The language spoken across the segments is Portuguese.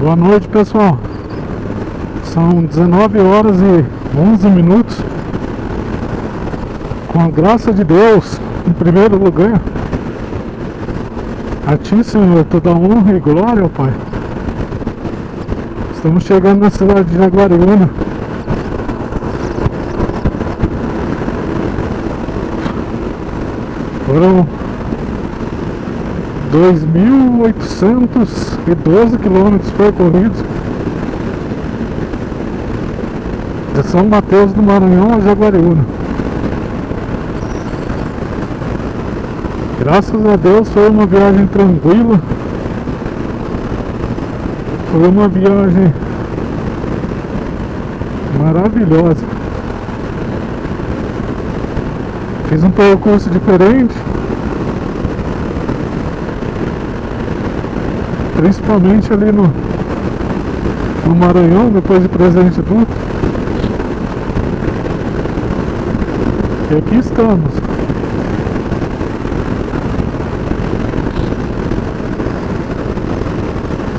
Boa noite, pessoal. São 19 horas e 11 minutos. Com a graça de Deus, em primeiro lugar. A Ti, Senhor, toda honra e glória, Pai. Estamos chegando na cidade de Jaguariúna. Foram 2.812 quilômetros percorridos de São Mateus do Maranhão a Jaguariúna. Graças a Deus foi uma viagem tranquila. Foi uma viagem maravilhosa. Fiz um percurso diferente. Principalmente ali no, no Maranhão, depois de Presidente Dutra. E aqui estamos.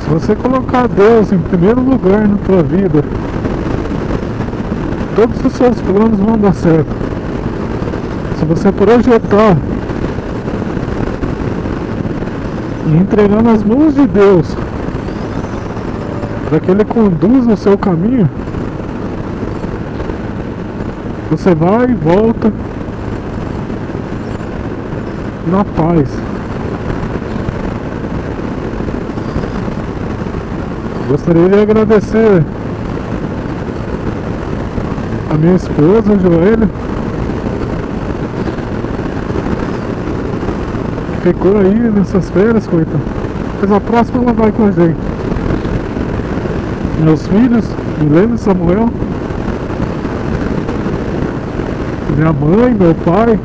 Se você colocar Deus em primeiro lugar na tua vida, todos os seus planos vão dar certo. Se você projetar e entregar nas mãos de Deus para que Ele conduza o seu caminho, você vai e volta na paz. Gostaria de agradecer a minha esposa, Joelha, ficou aí nessas férias, coitado. Mas a próxima ela vai com a gente. Meus filhos, Milena e Samuel. Minha mãe, meu pai.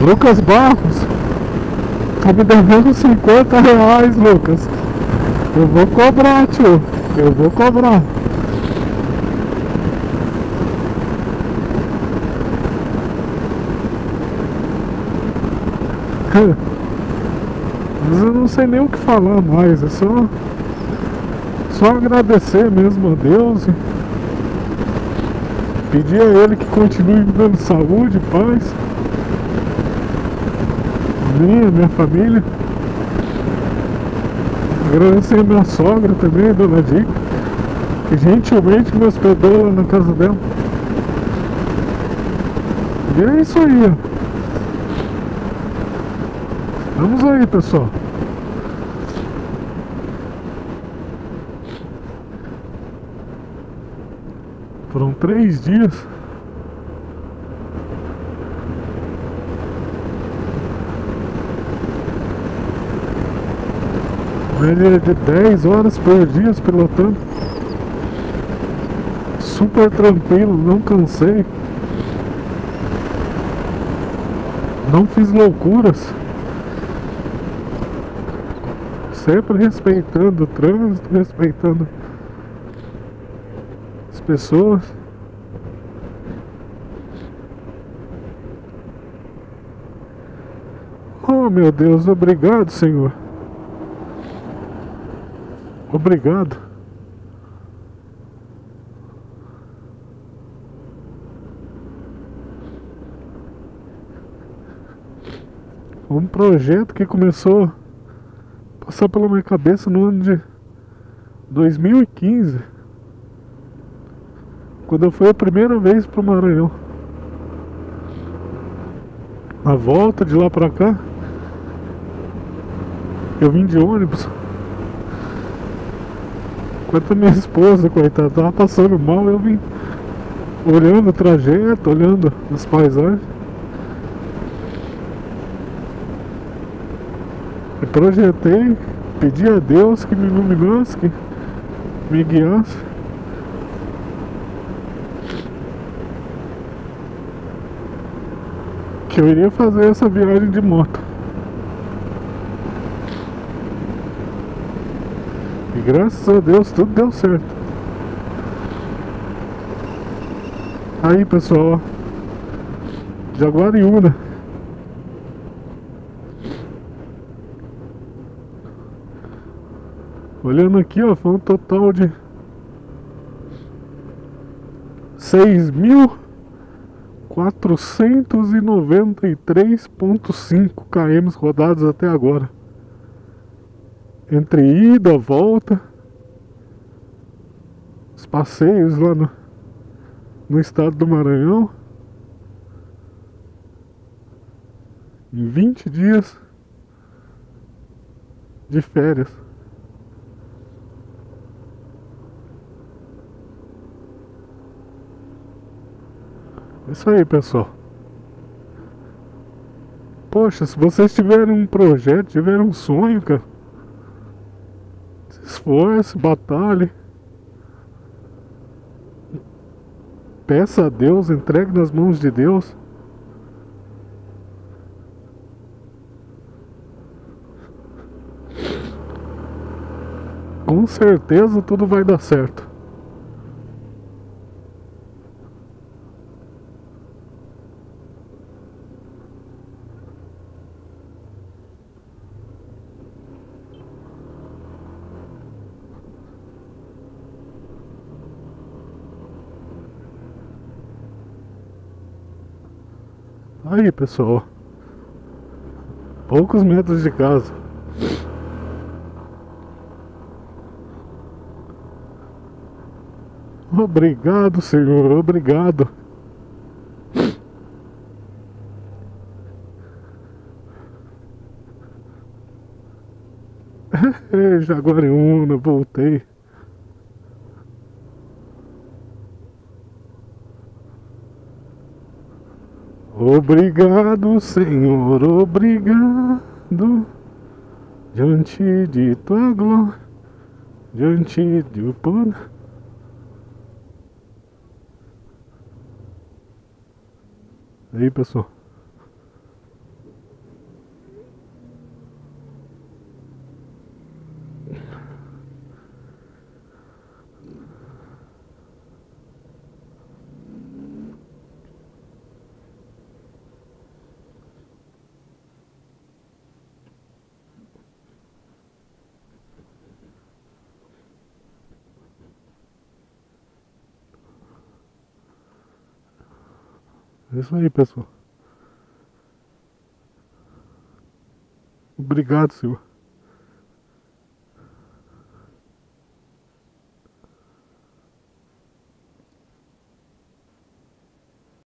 Lucas Barros. Tá me devendo 50 reais, Lucas. Eu vou cobrar, tio. Eu vou cobrar. Eu não sei nem o que falar mais. É só. Só agradecer mesmo a Deus. Pedir a Ele que continue me dando saúde, paz minha, minha família. Agradecer a minha sogra também, Dona Dica, que gentilmente me hospedou lá na casa dela. E é isso aí, ó. Vamos aí, pessoal. Foram três dias. média de 10 horas por dia pilotando. Super tranquilo, não cansei. Não fiz loucuras. Sempre respeitando o trânsito, respeitando as pessoas. Oh meu Deus, obrigado Senhor. Obrigado. Um projeto que começou passar pela minha cabeça no ano de 2015. Quando eu fui a primeira vez para o Maranhão. Na volta de lá para cá, eu vim de ônibus. Enquanto minha esposa, coitada, tava passando mal, eu vim olhando o trajeto, olhando as paisagens. E projetei, pedi a Deus que me iluminasse, que me guiasse. Que eu iria fazer essa viagem de moto. graças a Deus tudo deu certo. Aí pessoal, Jaguariúna. Olhando aqui, ó, foi um total de seis mil quatrocentos e noventa e três ponto cinco km rodados até agora. Entre ida, volta, os passeios lá no, no estado do Maranhão. Em 20 dias de férias. Isso aí, pessoal. Poxa, se vocês tiverem um projeto, tiverem um sonho, cara, se esforce, batalhe. Peça a Deus, entregue nas mãos de Deus. Com certeza tudo vai dar certo. Aí pessoal, poucos metros de casa. Obrigado, Senhor, obrigado. Jaguariúna, voltei. Obrigado, Senhor, obrigado. Diante de tua glória, diante do poder. Aí, pessoal. É isso aí, pessoal. Obrigado, senhor.